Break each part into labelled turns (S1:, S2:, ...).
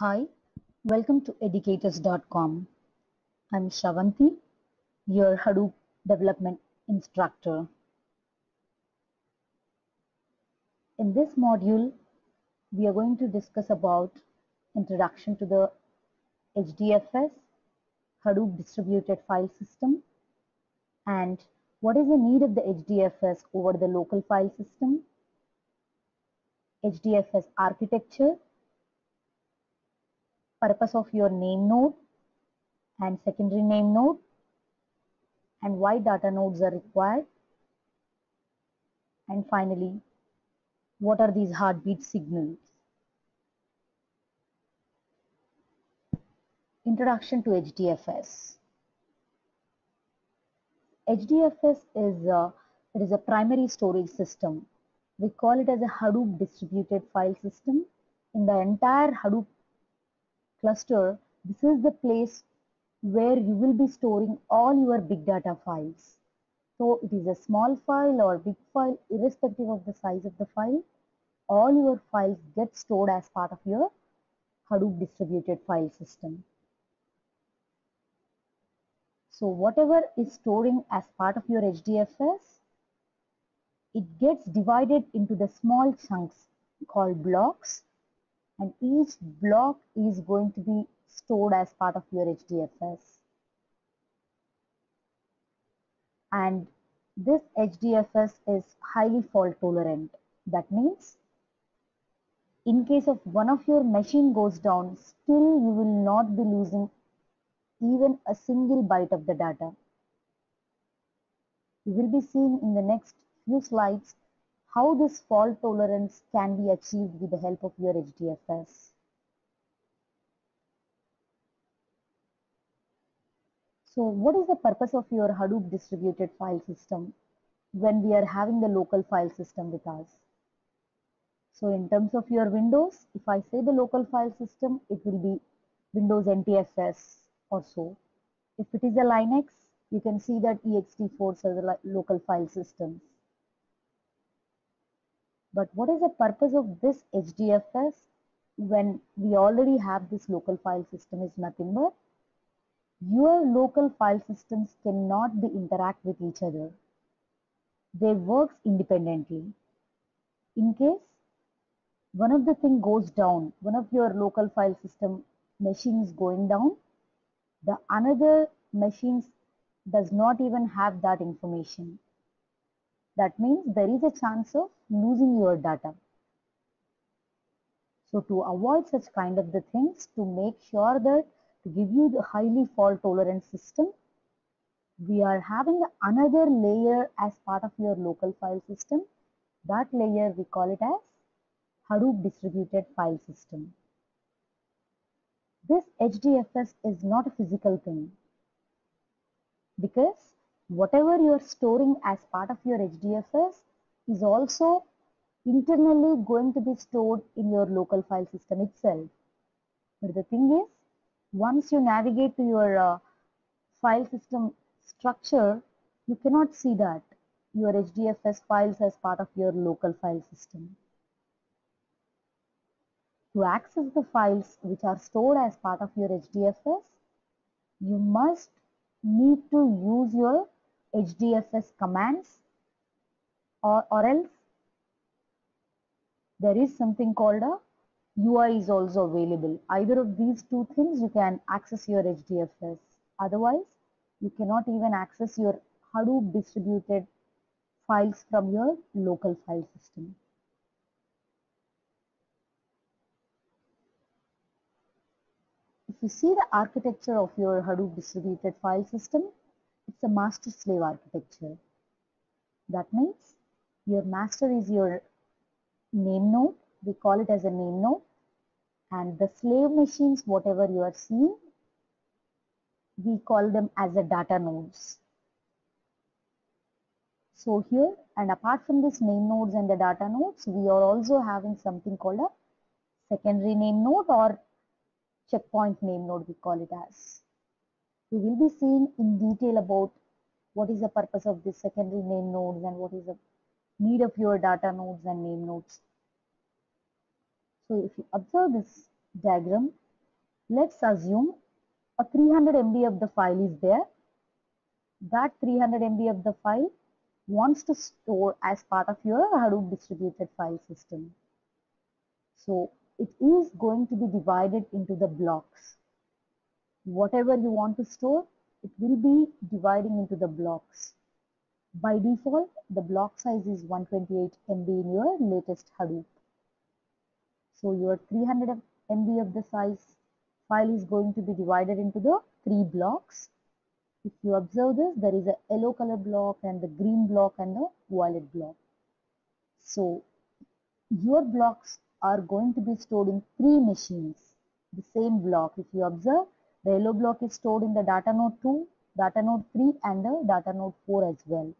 S1: Hi, welcome to educaterz.com. I'm Shravanti, your Hadoop development instructor. In this module, we are going to discuss about introduction to the HDFS, Hadoop distributed file system, and what is the need of the HDFS over the local file system, HDFS architecture, purpose of your name node and secondary name node and why data nodes are required. And finally what are these heartbeat signals? Introduction to hdfs hdfs is a, it is a primary storage system. We call it as a hadoop distributed file system. In the entire hadoop cluster, this is the place where you will be storing all your big data files. So it is a small file or big file, irrespective of the size of the file, all your files get stored as part of your Hadoop distributed file system. So whatever is storing as part of your HDFS, it gets divided into the small chunks called blocks and each block is going to be stored as part of your HDFS. And this HDFS is highly fault tolerant. That means in case of one of your machine goes down, still you will not be losing even a single byte of the data. You will be seeing in the next few slides how this fault tolerance can be achieved with the help of your HDFS. So what is the purpose of your Hadoop distributed file system when we are having the local file system with us? So in terms of your Windows, if I say the local file system, it will be Windows NTFS or so. If it is a Linux, you can see that ext4 are the local file systems. But what is the purpose of this HDFS when we already have this local file system is nothing but your local file systems cannot be interact with each other. They work independently. In case one of the thing goes down, one of your local file system machines going down, the another machines does not even have that information. That means there is a chance of losing your data. So to avoid such kind of the things, to make sure that to give you the highly fault tolerant system, we are having another layer as part of your local file system. That layer we call it as Hadoop distributed file system. This HDFS is not a physical thing because whatever you are storing as part of your HDFS is also internally going to be stored in your local file system itself. But the thing is, once you navigate to your uh, file system structure, you cannot see that your HDFS files as part of your local file system. To access the files which are stored as part of your HDFS, you must need to use your HDFS commands or, or else there is something called a UI is also available. Either of these two things you can access your HDFS. Otherwise, you cannot even access your Hadoop distributed files from your local file system. If you see the architecture of your Hadoop distributed file system, it's a master slave architecture. That means your master is your name node. We call it as a name node. And the slave machines, whatever you are seeing, we call them as a data nodes. So here, and apart from this name nodes and the data nodes, we are also having something called a secondary name node or checkpoint name node we call it as. We will be seeing in detail about what is the purpose of this secondary name nodes and what is the need of your data nodes and name nodes. So if you observe this diagram, Let's assume a 300 MB of the file is there. That 300 MB of the file wants to store as part of your Hadoop distributed file system. So it is going to be divided into the blocks. Whatever you want to store, it will be dividing into the blocks. By default, the block size is 128 MB in your latest Hadoop. So your 300 MB of the size file is going to be divided into the three blocks. If you observe this, there is a yellow color block and the green block and the violet block. So your blocks are going to be stored in three machines. The same block, if you observe, the yellow block is stored in the data node 2, data node 3 and the data node 4 as well.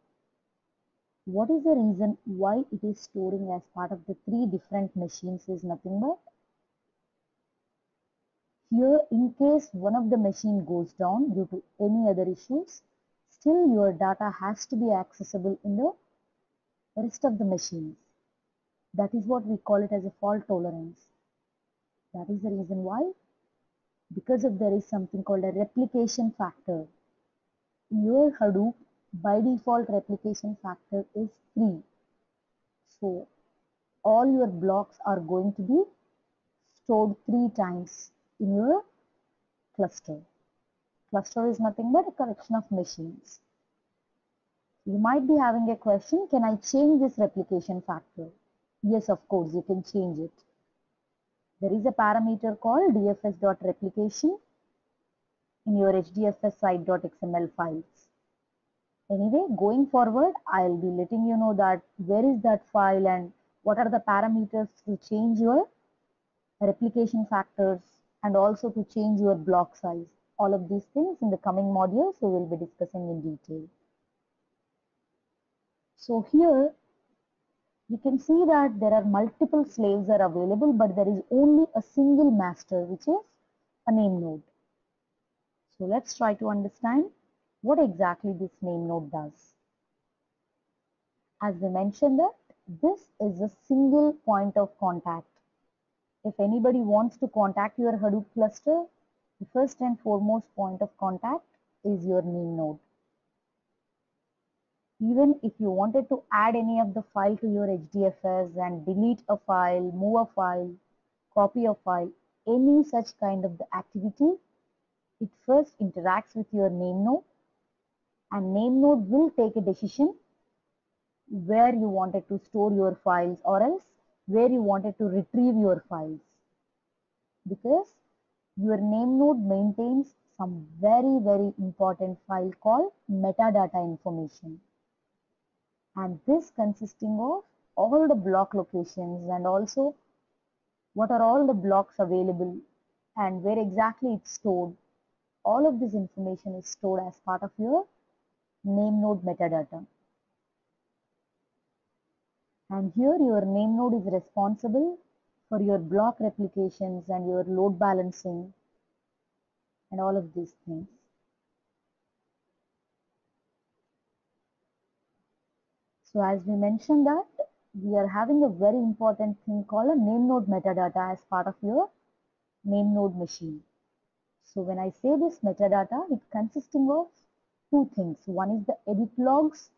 S1: What is the reason why it is storing as part of the three different machines is nothing but here in case one of the machine goes down due to any other issues, still your data has to be accessible in the rest of the machines. That is what we call it as a fault tolerance. That is the reason why because of there is something called a replication factor. In your Hadoop, by default replication factor is 3. So all your blocks are going to be stored 3 times in your cluster. Cluster is nothing but a collection of machines. You might be having a question, can I change this replication factor? Yes, of course, you can change it. There is a parameter called dfs.replication in your hdfs site.xml files. Anyway, going forward, I'll be letting you know that where is that file and what are the parameters to change your replication factors and also to change your block size. All of these things in the coming modules we will be discussing in detail. So here you can see that there are multiple slaves are available but there is only a single master which is a name node. So let's try to understand what exactly this name node does. As we mentioned that this is a single point of contact. If anybody wants to contact your Hadoop cluster, the first and foremost point of contact is your name node. Even if you wanted to add any of the file to your HDFS and delete a file, move a file, copy a file, any such kind of the activity, it first interacts with your name node. And name node will take a decision where you wanted to store your files or else where you wanted to retrieve your files. Because your name node maintains some very very important file called metadata information and this consisting of all the block locations and also what are all the blocks available and where exactly it's stored all of this information is stored as part of your name node metadata. And here your name node is responsible for your block replications and your load balancing and all of these things. So as we mentioned that we are having a very important thing called a name node metadata as part of your name node machine. So when I say this metadata, it consisting of two things. One is the edit logs,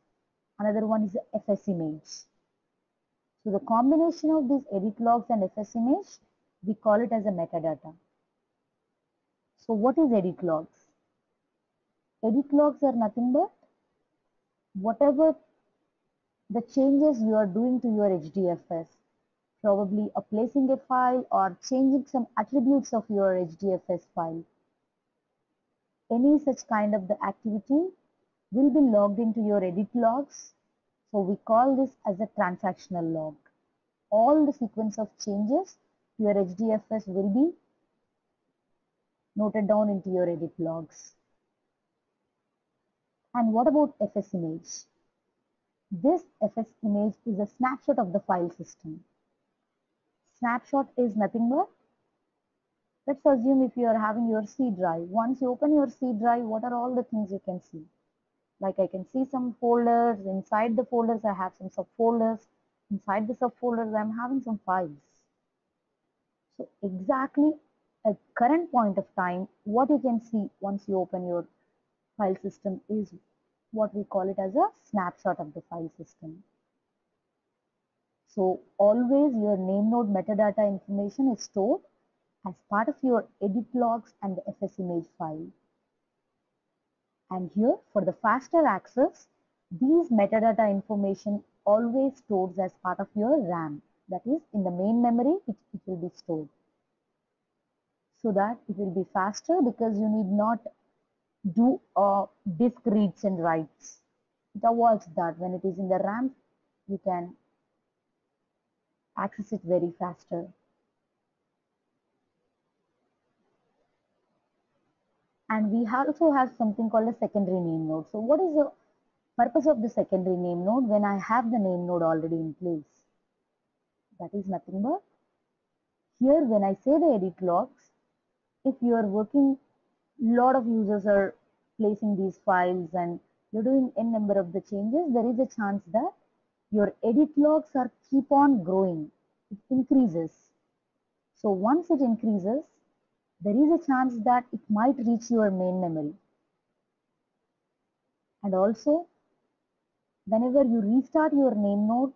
S1: another one is the FS image. So the combination of these edit logs and FS image, we call it as a metadata. So what is edit logs? Edit logs are nothing but whatever the changes you are doing to your HDFS, probably a placing a file or changing some attributes of your HDFS file any such kind of the activity will be logged into your edit logs. So we call this as a transactional log. All the sequence of changes to your HDFS will be noted down into your edit logs. And what about FS image? This FS image is a snapshot of the file system. Snapshot is nothing but Let's assume if you are having your C drive. Once you open your C drive, what are all the things you can see? Like I can see some folders. Inside the folders, I have some subfolders. Inside the subfolders, I'm having some files. So exactly at current point of time, what you can see once you open your file system is what we call it as a snapshot of the file system. So always your name node metadata information is stored as part of your edit logs and the FS image file. And here for the faster access, these metadata information always stored as part of your RAM. That is in the main memory, it, it will be stored. So that it will be faster because you need not do uh, disk reads and writes. It avoids that when it is in the RAM, you can access it very faster. And we also have something called a secondary name node. So what is the purpose of the secondary name node when I have the name node already in place? That is nothing but here when I say the edit logs, if you are working lot of users are placing these files and you're doing n number of the changes, there is a chance that your edit logs are keep on growing. It increases. So once it increases, there is a chance that it might reach your main memory. And also, whenever you restart your name node,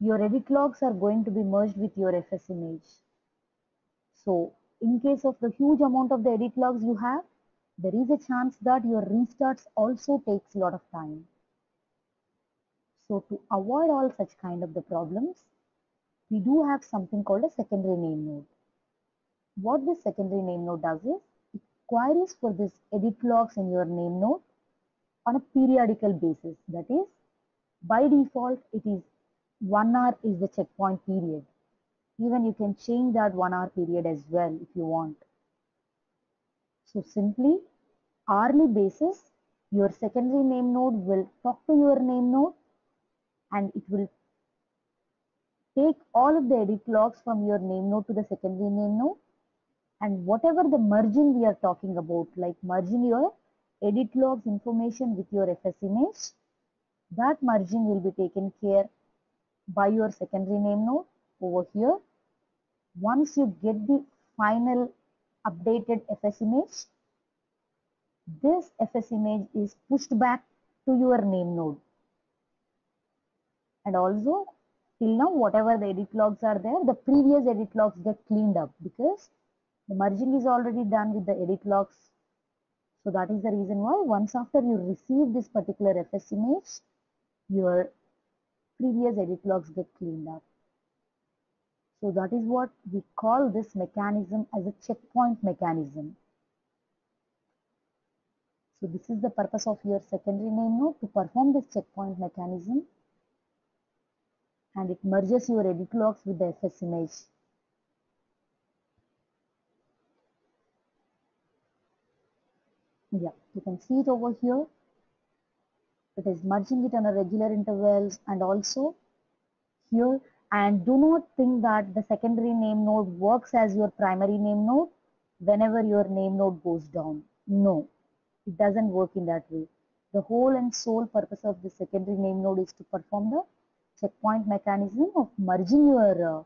S1: your edit logs are going to be merged with your FS image. So in case of the huge amount of the edit logs you have, there is a chance that your restarts also takes a lot of time. So to avoid all such kind of the problems, we do have something called a secondary name node. What this secondary name node does is, it queries for this edit logs in your name node on a periodical basis. That is, by default, it is one hour is the checkpoint period. Even you can change that one hour period as well if you want. So simply hourly basis, your secondary name node will talk to your name node and it will take all of the edit logs from your name node to the secondary name node and whatever the merging we are talking about like merging your edit logs information with your FS image that merging will be taken care by your secondary name node over here once you get the final updated FS image, this FS image is pushed back to your name node. And also, till now, whatever the edit logs are there, the previous edit logs get cleaned up because the merging is already done with the edit logs. So that is the reason why once after you receive this particular FS image, your previous edit logs get cleaned up. So that is what we call this mechanism as a checkpoint mechanism. So this is the purpose of your secondary name node to perform this checkpoint mechanism and it merges your edit logs with the FS image. Yeah, you can see it over here. It is merging it on a regular intervals and also here and do not think that the secondary name node works as your primary name node whenever your name node goes down. No, it doesn't work in that way. The whole and sole purpose of the secondary name node is to perform the checkpoint mechanism of merging your uh,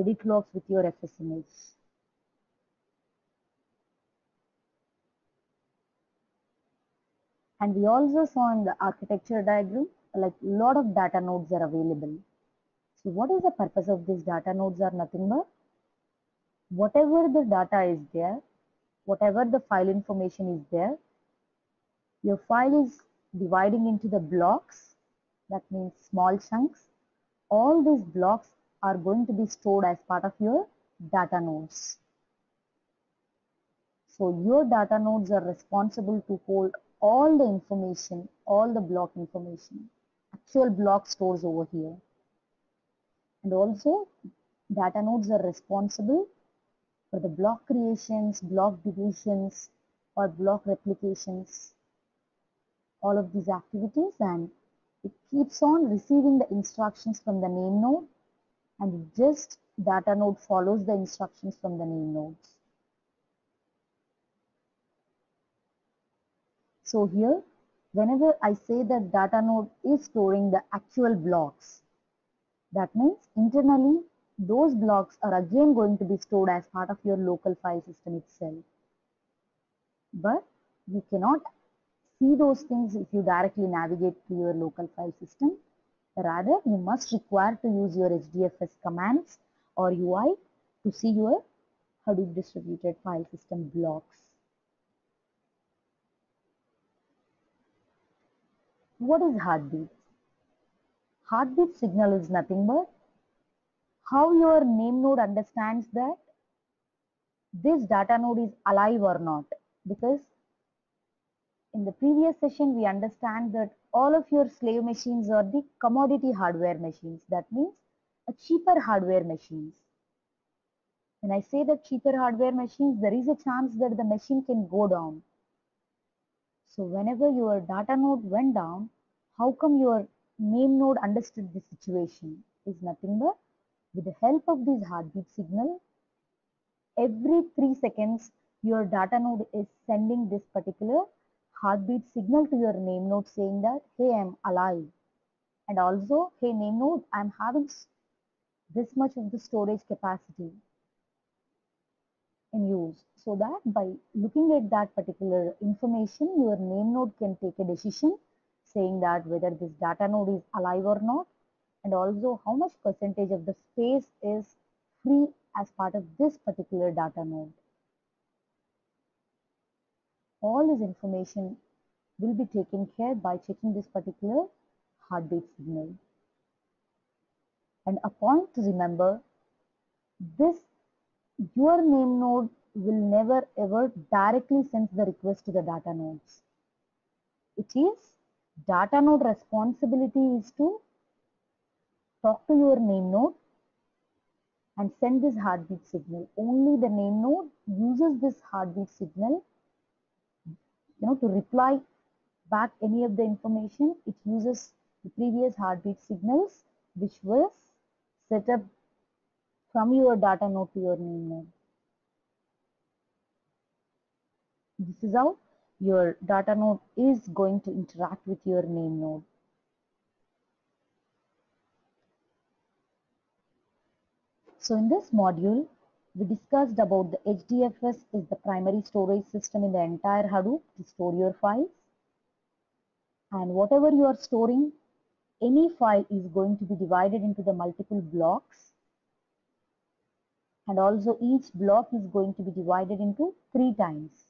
S1: edit logs with your FS image. And we also saw in the architecture diagram, like a lot of data nodes are available. So what is the purpose of these data nodes are nothing but whatever the data is there, whatever the file information is there, your file is dividing into the blocks, that means small chunks. All these blocks are going to be stored as part of your data nodes. So your data nodes are responsible to hold all the information, all the block information, actual block stores over here and also data nodes are responsible for the block creations, block deletions or block replications, all of these activities and it keeps on receiving the instructions from the name node and just data node follows the instructions from the name nodes. So here, whenever I say that data node is storing the actual blocks, that means internally those blocks are again going to be stored as part of your local file system itself. But you cannot see those things if you directly navigate to your local file system. Rather, you must require to use your HDFS commands or UI to see your Hadoop distributed file system blocks. What is heartbeat? Heartbeat signal is nothing but how your name node understands that this data node is alive or not. Because in the previous session we understand that all of your slave machines are the commodity hardware machines. That means a cheaper hardware machines. When i say that cheaper hardware machines there is a chance that the machine can go down. So whenever your data node went down how come your name node understood the situation is nothing but with the help of this heartbeat signal every 3 seconds your data node is sending this particular heartbeat signal to your name node saying that, hey, I'm alive. And also, hey, name node, I'm having this much of the storage capacity in use. So that by looking at that particular information, your name node can take a decision saying that whether this data node is alive or not, and also how much percentage of the space is free as part of this particular data node all this information will be taken care by checking this particular heartbeat signal. And a point to remember, this your name node will never ever directly send the request to the data nodes. It is data node responsibility is to talk to your name node and send this heartbeat signal. Only the name node uses this heartbeat signal you know, to reply back any of the information, it uses the previous heartbeat signals which was set up from your data node to your name node. This is how your data node is going to interact with your name node. So in this module, we discussed about the HDFS is the primary storage system in the entire Hadoop to store your files. And whatever you are storing, any file is going to be divided into the multiple blocks. And also each block is going to be divided into three times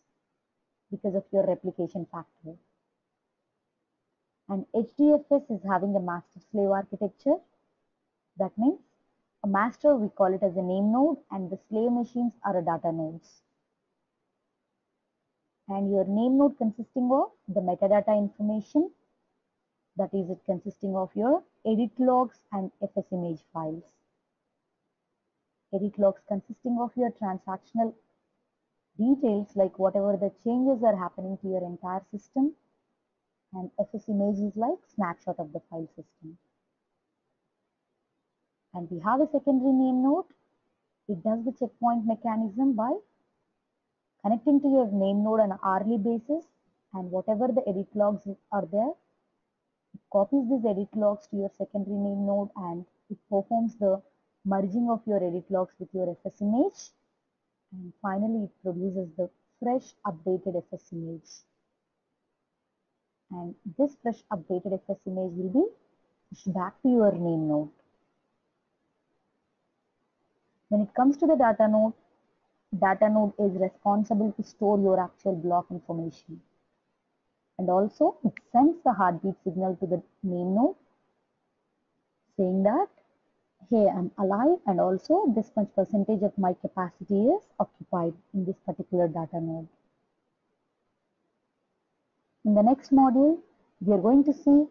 S1: because of your replication factor. And HDFS is having a master slave architecture. That means a master, we call it as a name node and the slave machines are a data nodes. And your name node consisting of the metadata information, that is it consisting of your edit logs and FS image files. Edit logs consisting of your transactional details like whatever the changes are happening to your entire system and FS image is like snapshot of the file system and we have a secondary name node. It does the checkpoint mechanism by connecting to your name node on an hourly basis and whatever the edit logs are there, it copies these edit logs to your secondary name node and it performs the merging of your edit logs with your FS image and finally it produces the fresh updated FS image and this fresh updated FS image will be pushed back to your name node. When it comes to the data node, data node is responsible to store your actual block information. And also it sends the heartbeat signal to the name node saying that, hey, I'm alive and also this much percentage of my capacity is occupied in this particular data node. In the next module, we are going to see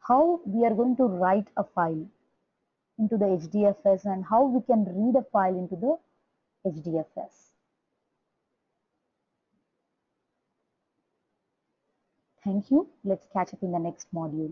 S1: how we are going to write a file into the HDFS and how we can read a file into the HDFS. Thank you. Let's catch up in the next module.